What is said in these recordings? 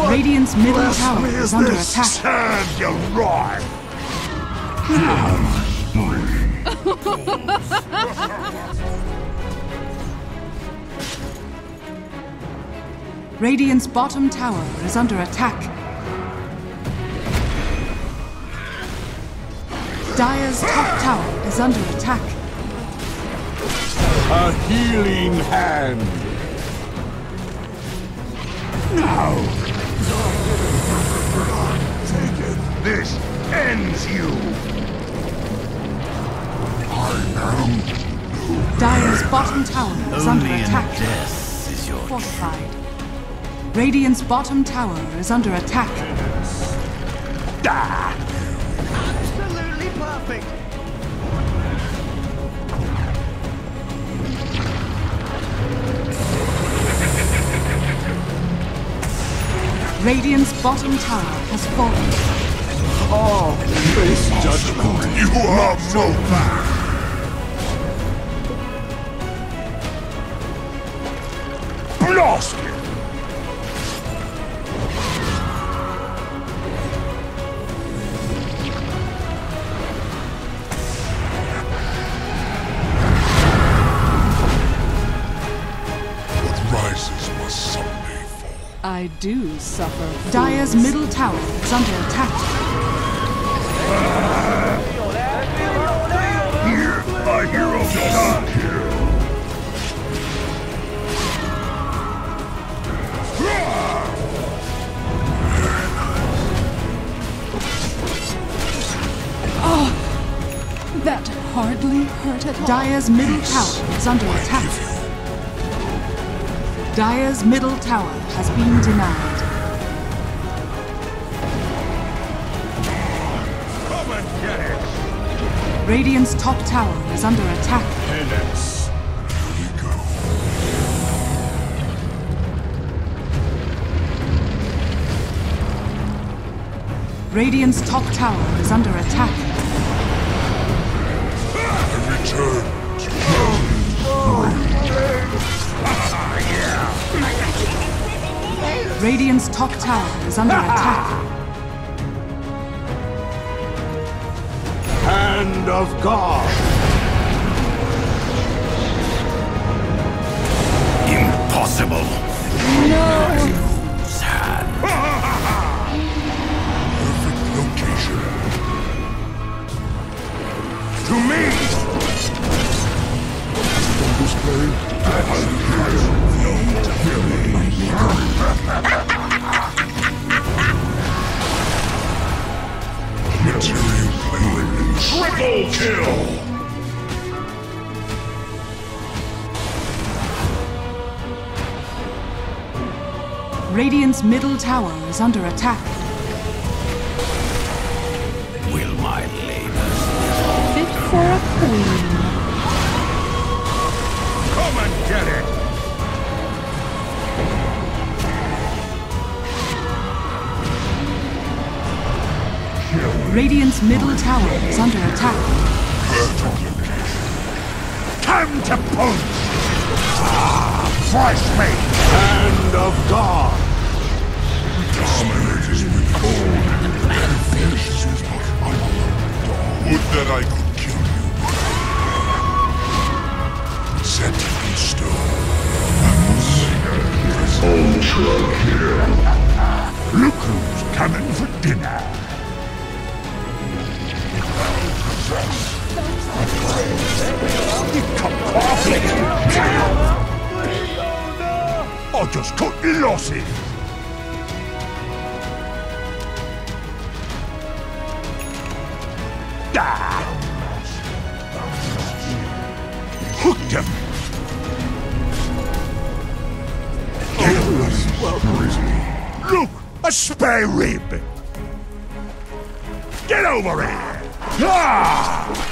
Radiant's middle tower is under attack. Serves you right! Radiant's bottom tower is under attack. Dire's top tower is under attack. A healing hand! Now! This ends you! I am Dire's bottom tower is under Only in attack. death is your Fortified. Radiant's bottom tower is under attack. die! Absolutely perfect. Radiant's bottom tower has fallen. Oh, face judgment! You are so bad! Blast it! What rises must someday fall. I do suffer. Dire's middle tower is under attack. All. Dire's middle tower is under attack. Dire's middle tower has been denied. Radiant's top tower is under attack. Penance. Here we go. Radiant's top tower is under attack. I return to Radiant's top tower is under attack. Hand of God. impossible. No. Perfect location. To me. Display. Kill. Radiant's middle tower is under attack. Will my labors Fit for a queen. Come and get it. Radiant's middle tower is under attack. Time to punch! Ah, fresh meat! Hand of God! Dominates with cold and finishes my Would that I could kill you. Set in stone. Ultra kill. Look who's coming for dinner. I just cut your losses. Ah. Hooked him. Look, a spare rib. Get over here. Ah,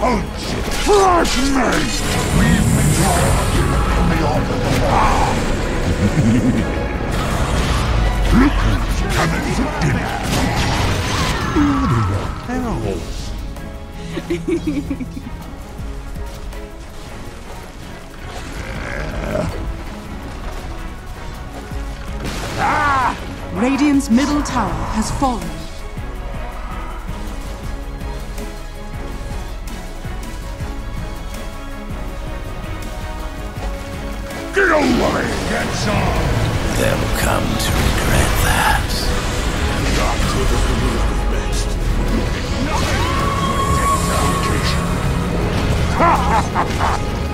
punch! Flash me! Leave me torn me off of the! Look who's coming for dinner! Who the Radiant's middle tower has fallen. Come to regret that.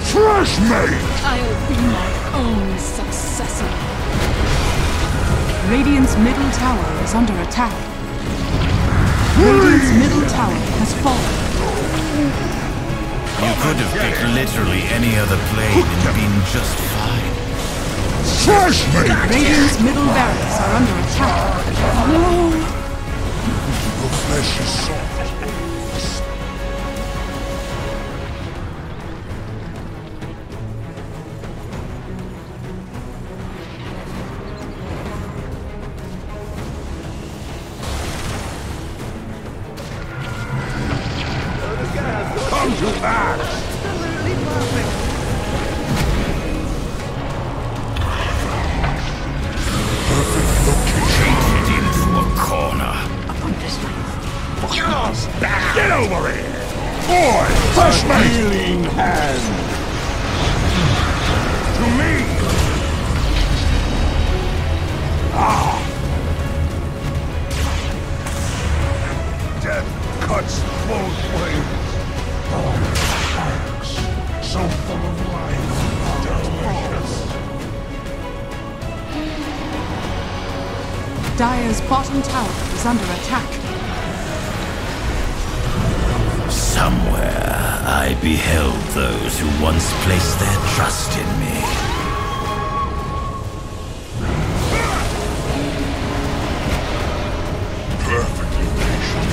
Fresh meat! I'll be my own successor. Radiant's middle tower is under attack. Radiant's middle tower has fallen. You could have picked literally any other plane and been just fine. Fresh meat! Radiant's middle barracks are under attack. No! Your flesh is soft. Come to that! Get over here! Boy! Fresh meat! Healing hand! To me! Ah! Death cuts both ways. Oh, thanks. So full of life. Delicious. Dire's bottom tower is under attack. Somewhere I beheld those who once placed their trust in me. Perfect location.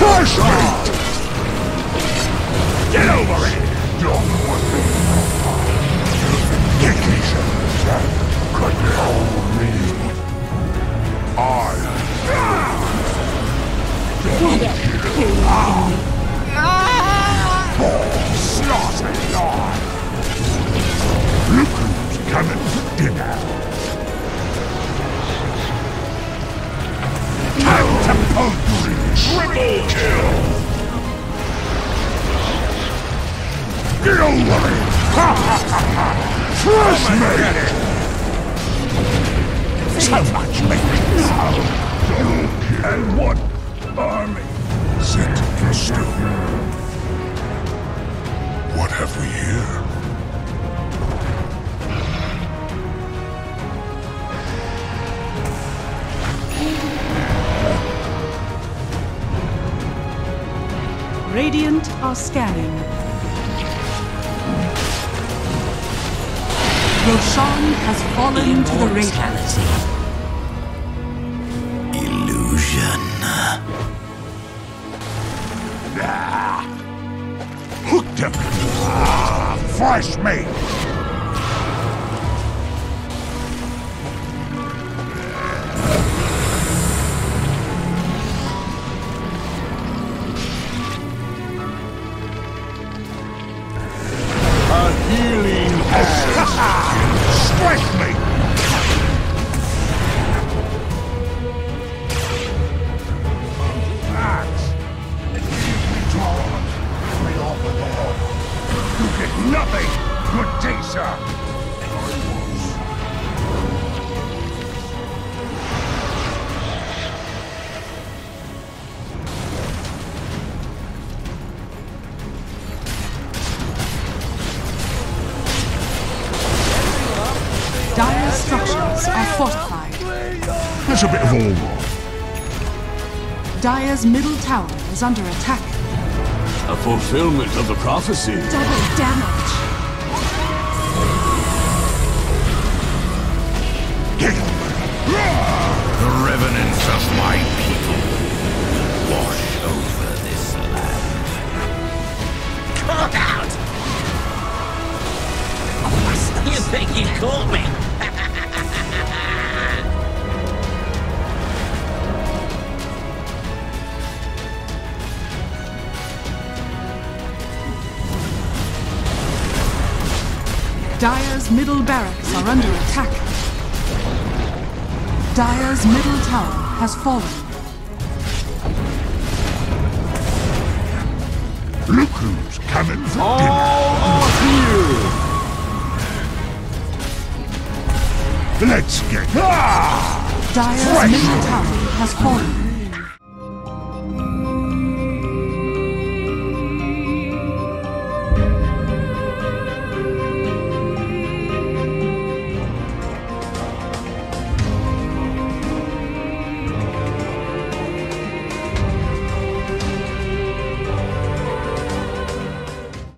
Fresh! Get over it! Don't want me. Vacation. Could hold me. I. Slaughter much meat! And what army? Set for stone. What have we here? Radiant are scanning. Roshan has fallen to the Radiant. Illusion. Hooked him! Ah, fresh meat! Nothing! Good day, sir! Dire structures are fortified. That's a bit of all. Dire's middle tower is under attack. A fulfillment of the prophecy. Double damage. Get over! The revenants of my Dire's middle barracks are under attack. Dire's middle tower has fallen. Look who's coming for All are here! Let's get... Ah! Dire's middle tower has fallen.